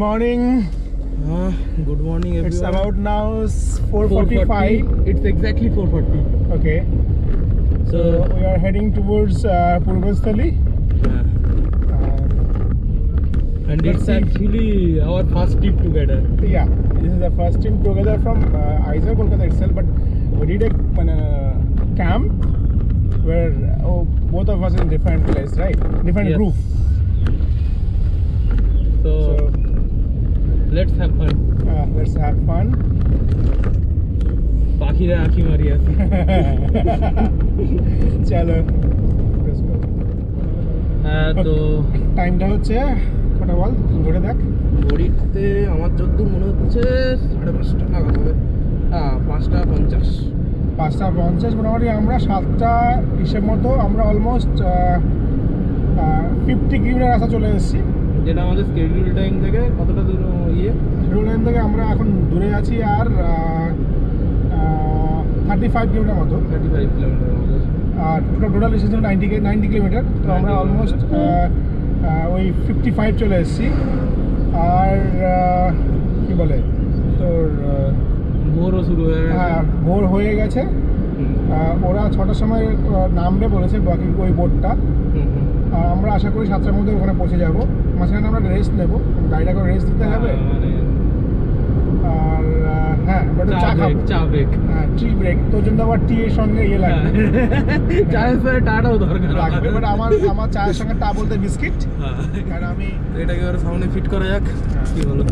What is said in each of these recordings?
morning. Uh, good morning everyone. It's about now 4:45. It's exactly 4:40. Okay. So So we are heading towards uh, Purvasthali. uh, Uh, and it's see. actually our first trip together. yeah, this is the first trip together from uh, Aiza Kolkata itself, but we did a uh, camp where oh, both of us in different place, right? Different Yes. group. Let's have fun. uh, let's have fun. পাখিরা আঁকি মারি আসি চলো let's go. হ্যাঁ তো টাইমটা হচ্ছে কটা বল ধরে দেখ ঘড়িতে আমার যতদূর মনে হচ্ছে সাড়ে পাঁচটা নাগাদ হবে হ্যাঁ পাঁচটা পঞ্চাশ পাঁচটা পঞ্চাশ মোটামুটি আমরা সাতটা হিসেব মতো আমরা অলমোস্ট ফিফটি কিলোমিটার রাস্তা চলে এসেছি যেটা আমাদের স্কেডিউল টাইম থেকে কতটা দূর ইয়ে? রোড টাইম থেকে আমরা এখন দূরে আছি আর থার্টি ফাইভ কিলোমিটার মতো। থার্টি ফাইভ কিলোমিটার মতো। আর টোটাল টোটাল এসেছে নাইনটি নাইনটি কিলোমিটার তো আমরা অলমোস্ট ওই ফিফটি ফাইভ চলে এসেছি। আর কি বলে? তোর ভোরও শুরু হয়ে গেছে। হ্যাঁ ভোর হয়ে গেছে। ওরা ছটার সময় নামবে বলেছে বাকি ওই বোটটা। আর আমরা আশা করি সাতটার মধ্যে ওখানে পৌঁছে যাব। মাঝখানে আমরা রেস্ট নেব। গাড়িটাকে রেস্ট দিতে হবে। মানে আর হ্যাঁ চা খাব। ব্রেক চা ব্রেক হ্যাঁ টি ব্রেক তোর জন্য আবার টি এর সঙ্গে ইয়ে লাগবে। চায়ের সাথে টাটাও দরকার লাগবে বাট আমার আমার চায়ের সঙ্গে টা বলতে বিস্কিট হ্যাঁ। আর আমি এটাকে সামনে ফিট করা যাক। হ্যাঁ। কি হলো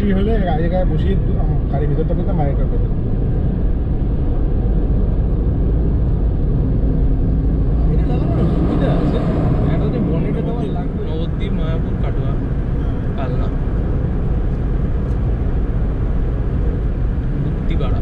সিসিটিভি হলে গায়ে গায়ে বসিয়ে গাড়ির ভিতরটা পেতাম বাইরেটা পেতাম এটা লাগানোর সুবিধা আছে একটা হচ্ছে বনেটে তোমার লাগবে নবদ্বীপ মায়াপুর কাটোয়া কালনা মুক্তিপাড়া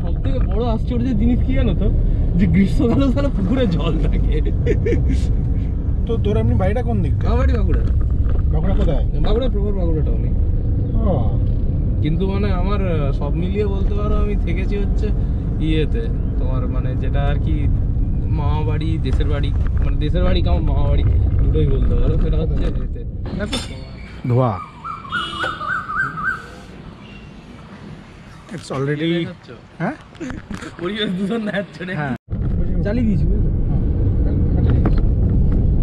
সব থেকে বড় আশ্চর্যের জিনিস কি জানো তো? যে গ্রীষ্মকালে সারা পুকুরে জল থাকে। তো তোর এমনি বাড়িটা কোন দিক? কাবাডি বাঁকুড়া। বাঁকুড়া কোথায়? বাঁকুড়া প্রপার বাঁকুড়া টাউনে কিন্তু মানে আমার সব মিলিয়ে বলতে পারো আমি থেকেছি হচ্ছে ইয়েতে। তোমার মানে যেটা আর কি মামা বাড়ি দেশের বাড়ি। মানে দেশের বাড়ি কেমন মামা বাড়ি দুটোই বলতে পারো। সেটা হচ্ছে দেখো ধোয়া। ইটস অলরেডি হ্যাঁ? পরিবেশ দূষণ না হ্যাঁ। দিয়েছি বুঝলো?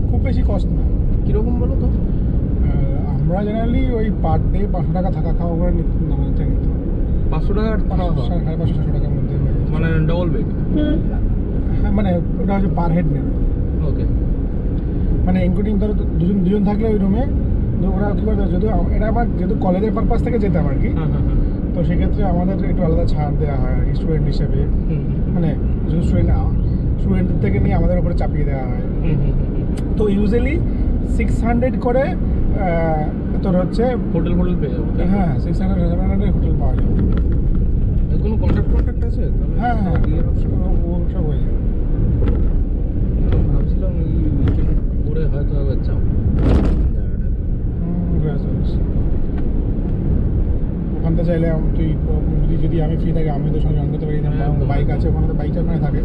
খুব বেশি কষ্ট না। কীরকম বলো তো? আমরা জেনারেলি ওই পার ডে পাঁচশো টাকা থাকা খাওয়া করে নিতে নামাতে নিত পাঁচশো টাকার পাঁচশো সাড়ে পাঁচশো ছশো টাকার মধ্যে মানে ডবল বেড হ্যাঁ মানে ওটা হচ্ছে পার হেড নেবে। ওকে মানে ইনক্লুডিং ধরো দুজন দুজন থাকলে ওই রুমে ওরা কী যদিও এটা আমার যেহেতু কলেজের পারপাস থেকে যেতাম আর কি হ্যাঁ হ্যাঁ হ্যাঁ। তো সেক্ষেত্রে আমাদের একটু আলাদা ছাড় দেওয়া হয় স্টুডেন্ট হিসেবে। মানে স্টুডেন্ট স্টুডেন্টদের থেকে নিয়ে আমাদের উপরে চাপিয়ে দেওয়া হয়। তো ইউজুয়ালি সিক্স হান্ড্রেড করে তোর হচ্ছে হোটেল ফোটেল পেয়ে যাব হ্যাঁ six hundred seven hundred hotel পাওয়া যাবে। কোনো কন্ট্যাক্ট কন্ট্যাক্ট আছে হ্যাঁ হ্যাঁ ও সব হয়ে যাবে আমি ভাবছিলাম এই উইকেন্ড পরে হয়তো আবার যাব জায়গাটা হুম, ব্যাস, ব্যাস। ওখানটা চাইলে তুই যদি যদি আমি ফ্রি থাকি আমি তো সঙ্গে জয়েন করতে পারি একদম, বাইক আছে ওখানে তো বাইকটা ওখানে থাকে।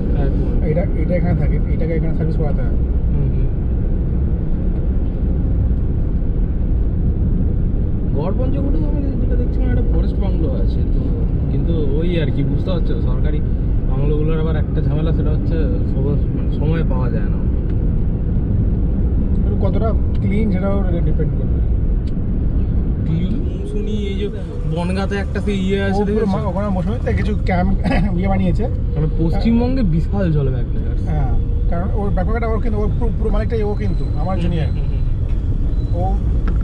এটা এটা এখানে থাকে এটাকে এখানে সার্ভিস করাতে হয়। গড়পঞ্চকোটে আমি যেটা দেখছিলাম একটা ফরেস্ট বাংলো আছে তো কিন্তু ওই আর কি বুঝতে পারছ? সরকারি বাংলোগুলোর আবার একটা ঝামেলা সেটা হচ্ছে মানে সময় পাওয়া যায় না। কতটা ক্লিন সেটাও ডিপেন্ড করবে। শুনি এই যে বনগাতে একটা সেই ইয়ে আছে ওখানে মৌসুমিতে কিছু ক্যাম্প ইয়ে বানিয়েছে। মানে পশ্চিমবঙ্গে বিশাল জল ব্যাগ হ্যাঁ কারণ ওর ব্যাপারটা ওর কিন্তু ওর পুরো পুরো মালিকটাই ও কিন্তু আমার জুনিয়র ও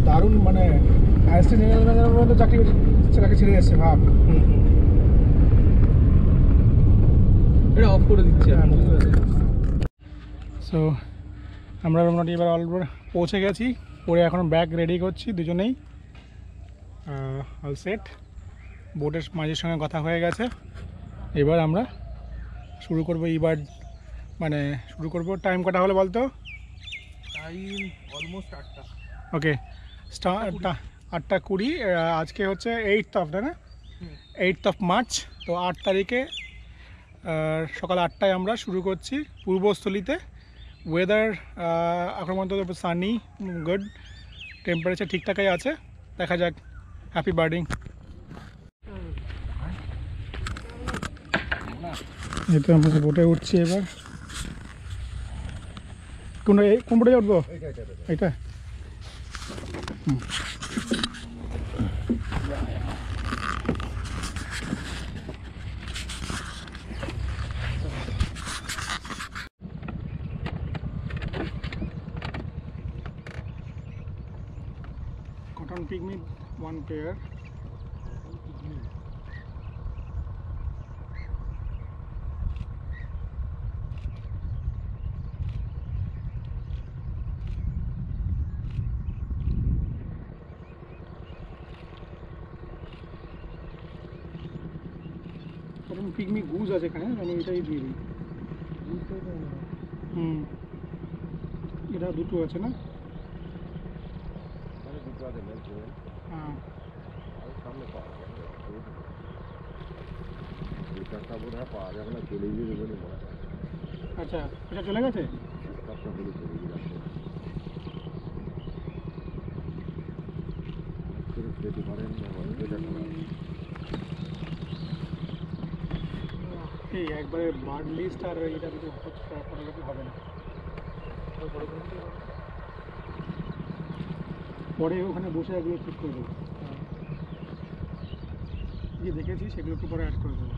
দারুণ মানে অ্যাসিস্ট্যান্ট জেনারেল ম্যানেজারের মধ্যে চাকরি চাকরি ছেড়ে যাচ্ছে ভাব। এটা অফ করে দিচ্ছে। হ্যাঁ। সো আমরা মোটামুটি এবার অলরেডি পৌঁছে গেছি। পরে এখন ব্যাগ রেডি করছি দুজনেই। অল সেট বোটের মাঝের সঙ্গে কথা হয়ে গেছে। এবার আমরা শুরু করব এবার মানে শুরু করব। টাইম কটা হলো বলতো? টাইম অলমোস্ট আটটা। ওকে আটটা কুড়ি। আজকে হচ্ছে এইটথ অফ তাই না। এইটথ অফ মার্চ তো আট তারিখে সকাল আটটায় আমরা শুরু করছি পূর্বস্থলীতে। ওয়েদার পর্যন্ত সানি গুড টেম্পারেচার ঠিকঠাকই আছে। দেখা যাক হ্যাপি বার্ডিং এই তো আমরা বোটে উঠছি এবার। কোন কোন বোটে উঠবো? এটা cotton pygmy one pair cotton pygmy goose আছে এখানে আমি এটাই দিয়ে দিই হুম এটা দুটো আছে না হ্যাঁ পাওয়া যাবে না চলে গিয়ে বলে মনে হয় আচ্ছা এটা চলে গেছে সবটা বলে চলে গিয়ে যেতে পারেন এটা এই একবারে বার্ড লিস্ট আর এটা কিছু ফটোগ্রাফি হবে না পরে ওখানে বসে এগুলো ঠিক করে দেবো। দেখেছি সেগুলো একটু পরে অ্যাড করে দেবো।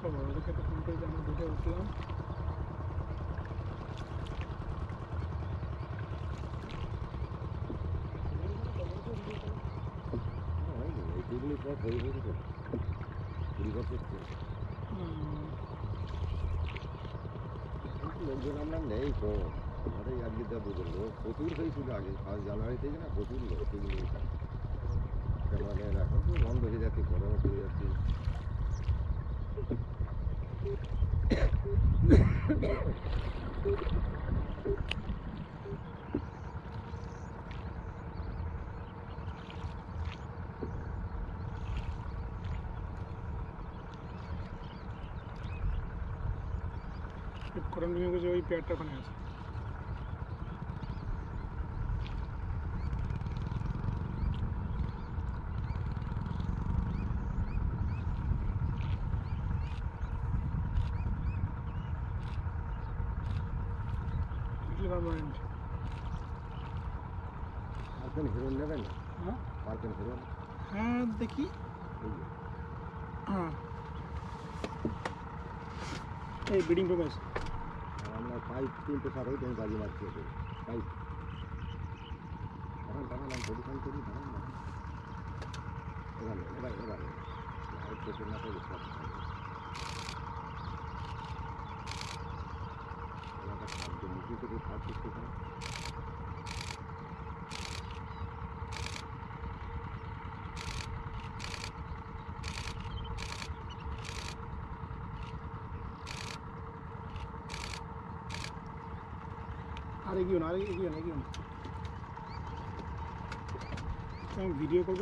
খবর? ওদেরকে তো ফোন করে আমরা দুটো উঠলাম। লোকজন আমরা নেই তো প্রচুর হয়েছিল আগে ফার্স্ট জানুয়ারি থেকে না প্রচুর লোক এখন তো বন্ধ হয়ে যাচ্ছে গরম হয়ে যাচ্ছে করণ তুমি যে ওই পেয়ারটা ওখানে আছে পারমানেন্ট পার্কেন হিরোন নেবেন না হ্যাঁ পার্কেন হিরোন হ্যাঁ দেখি এই যে হ্যাঁ এই ব্রিডিং প্রোগ্রেস আর আমরা পাইপ তিনটে সাত হইতে আমি বাজি মারছি ওকে পাইপ দাঁড়ান দাঁড়ান আমি পরিধান করি দাঁড়ান না এবারে এবার এবারে লাইট চোখের মাথায় तो मुझे तो दिखा सकते हैं आरेगी होना आरेगी वीडियो को